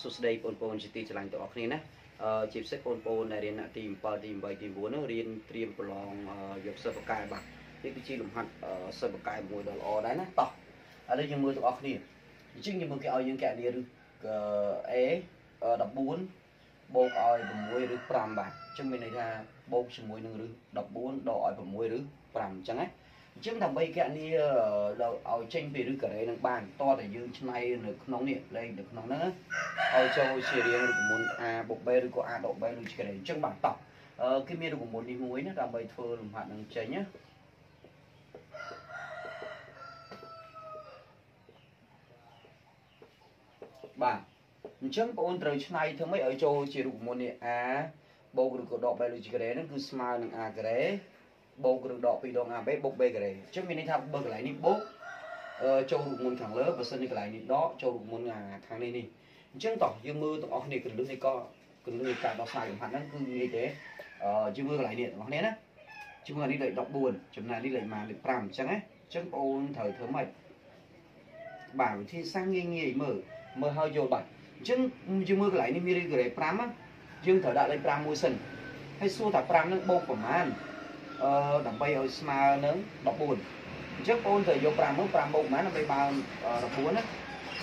សួស្តីបងប្អូនជាទីស្រឡាញ់ទាំងអស់គ្នាណាអឺជាពិសេសបងប្អូនដែលរៀនទី7ទី8ទី9នោះរៀនត្រៀមប្រឡងយកសិបកែបាទនេះគឺជាលំហាត់សិបកែមួយដ៏ល្អដែរណាតោះឥឡូវយើងមើលទាំងអស់គ្នាអញ្ចឹងយើងមើលគេឲ្យយើងកែលាឬ A 14បូកឲ្យ6ឬ5បាទអញ្ចឹងមានន័យថាបូកជាមួយនឹងឬ14ដកឲ្យ6ឬ5អញ្ចឹងណា អញ្ចឹងដើម្បីកណនីឲ្យចេញពីឬការ៉េនឹងបានតតែយើងឆ្នៃនៅក្នុងនេះលេខនៅក្នុងហ្នឹងឲ្យចូលជារៀងរូបមន្ត a បុក b ឬក៏ a ដក b ដូចការ៉េអញ្ចឹងបានតោះគេមានរូបមន្តនេះមួយណាដើម្បីធ្វើលំហាត់នឹងចេញណាបាទអញ្ចឹងបងអូនត្រូវឆ្នៃធ្វើម៉េចឲ្យចូលជារូបមន្តនេះ a បូកឬក៏ដក b ដូចការ៉េហ្នឹងគឺស្មើនឹង a ការ៉េ បូកឬដក2ដង AB បូក B ការ៉េអញ្ចឹងមានន័យថាបើកន្លែងនេះបូកចូលរូបមន្តខាងលើបើសិនជាកន្លែងនេះដកចូលរូបមន្តខាងនេះនេះអញ្ចឹងតោះយើងមើលទាំងអស់គ្នាកលឹះនេះក៏កលឹះការដោះស្រាយលំហាត់ហ្នឹងគឺងាយទេអឺយើងមើលកន្លែងនេះទាំងអស់គ្នាណាជាងនេះលេខ14ចំណែកនេះលេខម៉ាលេខ5អញ្ចឹងណាអញ្ចឹងបងអូនត្រូវធ្វើម៉េចបាទវិធីសាស្ត្រងាយងាយមើលមើលឲ្យយល់បាទអញ្ចឹងយើងមើលកន្លែងនេះមានរីការ៉េ5ណាយើងត្រូវដាក់លេខ5មួយសិនហើយសួរថា5ហ្នឹងបូកប្រមាណ អឺដើម្បីឲ្យស្មើនឹង14អញ្ចឹងបងត្រូវយក5មក5បូកប៉ុន្មានដើម្បីបាន14ណា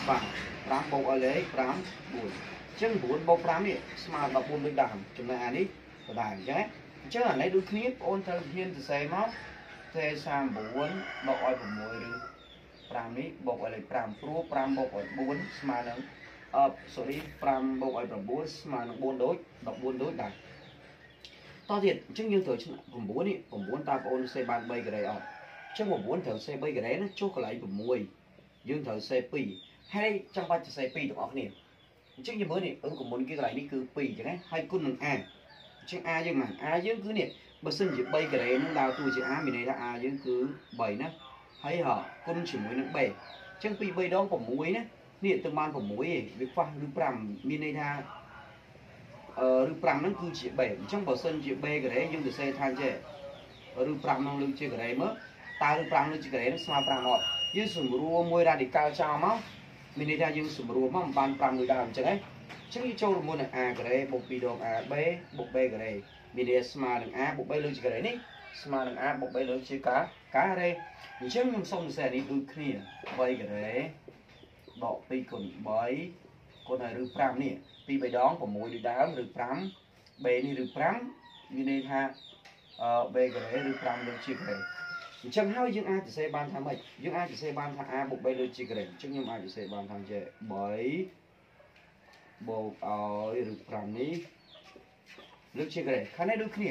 បាទ5បូកឲ្យលេខ5 4អញ្ចឹង9បូក5នេះស្មើ14ដូចដើមចំណែកអានេះក៏ដែរអញ្ចឹងអញ្ចឹងអានេះដូចគ្នាបងត្រូវហ៊ានសរសេរមកទេ39បូកឲ្យ6ឬ5នេះបូកឲ្យលេខ5ព្រោះ5បូកឲ្យ4ស្មើនឹងអឺ sorry 5បូកឲ្យ9ស្មើនឹង4ដូច14ដូចដែរ តទៀតអញ្ចឹងយើងត្រូវ9នេះ9តើបងអូនសេបាន3ការ៉េអត់អញ្ចឹង9ត្រូវសេ3ការ៉េណាចុះកន្លែង6យើងត្រូវសេ2ហើយចាំបាច់សេ2ទាំងអស់គ្នាអញ្ចឹងយើងមើលនេះអឺកុំមុនគេកន្លែងនេះគឺ2អញ្ចឹងណាហើយគុណនឹង a អញ្ចឹង a យើងមិន a យើងគឺនេះបើសិនជា3ការ៉េនឹងដើរតួជា a មានន័យថា a យើងគឺ3ណាហើយហ่าគុណជាមួយនឹង b អញ្ចឹងពី3ដង6ណានេះទៅបាន6ឯងវាខ្វះឬ5មានន័យថាអឺ ឬ5ហ្នឹងគឺជា B អញ្ចឹងបើសិនជា B ការ៉េយើងទៅសេថាចេះឬ5ហ្នឹងលើកជាការ៉េមើលតើឬ5លើកជាការ៉េហ្នឹងស្មើ5អត់យើងសម្រួលមួយរ៉ាឌីកាល់ចោលមកមានន័យថាយើងសម្រួលមកមិនបាន5លើកដើមអញ្ចឹងហ៎អញ្ចឹងយើងចូលរមុននឹង A ការ៉េបូក2ដង A B បូក B ការ៉េមានន័យស្មើនឹង A បូក B លើកជាការ៉េនេះស្មើនឹង A បូក B លើកជាការការ៉េអញ្ចឹងខ្ញុំសូមសរសេរនេះដូចគ្នា3ការ៉េដក2គុណ3 គុណឲ្យឬ5នេះ2 3ដង6ដូចដើមឬ5 B នេះឬ5មានន័យថាអឺ B ការ៉េឬ5លើកជាការ៉េអញ្ចឹងហើយយើងអាចសរសេរបានថាម៉េចយើងអាចសរសេរបានថា A បូក B លើកជាការ៉េអញ្ចឹងខ្ញុំអាចសរសេរបានថាចេះ3បូកឲ្យឬ5នេះលើកជាការ៉េខាងនេះដូចគ្នា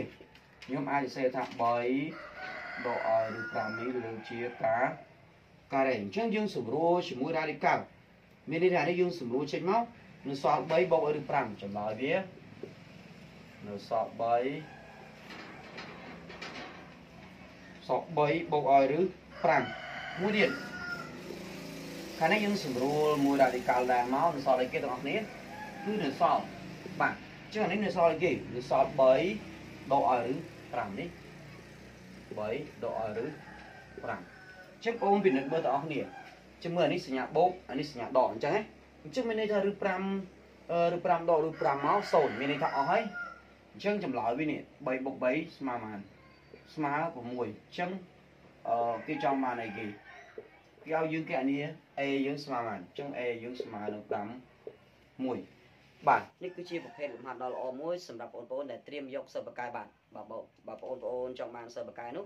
ខ្ញុំអាចសរសេរថា3ដកឲ្យឬ5នេះលើកជាការការ៉េអញ្ចឹងយើងសម្រួលជាមួយរ៉ាឌីកាល់ មានន័យថានេះយើងសម្រួលចេញមកនៅសល់3បូកឬ5ចម្លើយវានៅសល់3សល់3បូកឲ្យឬ5មួយទៀតខាងនេះយើងសម្រួលមួយរ៉ាឌីកាល់ដែរមកនៅសល់អីគេទាំងអស់គ្នាគឺនៅសល់បាទអញ្ចឹងនេះនៅសល់អីគេនៅសល់3ដកឲ្យឬ5នេះ3ដកឲ្យឬ5អញ្ចឹងបងពិនិត្យមើលទាំងអស់គ្នា ជាមួយអានេះសញ្ញាបូកអានេះសញ្ញាដកអញ្ចឹងណាអញ្ចឹងមានន័យថាឬ5ឬ5ដកឬ5មក0មានន័យថាអស់ហើយអញ្ចឹងចម្លើយវានេះ3បុក3ស្មើប៉ុន្មានស្មើ6អញ្ចឹងអឺគេចង់បានអីគេគេឲ្យយើងគេអានេះ A យើងស្មើប៉ុន្មានអញ្ចឹង A យើងស្មើនឹង5 1បាទនេះគឺជាប្រភេទលំហាត់ដ៏ល្អមួយសម្រាប់បងប្អូនដែលត្រៀមយកសិល្បៈកាយបាទបាទបងប្អូនចង់បានសិល្បៈកាយនោះ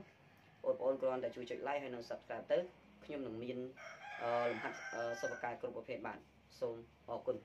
បងប្អូនគ្រាន់តែជួយចុច like ហើយនិង subscribe ទៅខ្ញុំនឹងមាន លំហាត់សិល្បៈកាយគ្រប់ប្រភេទបាទសូមអរគុណ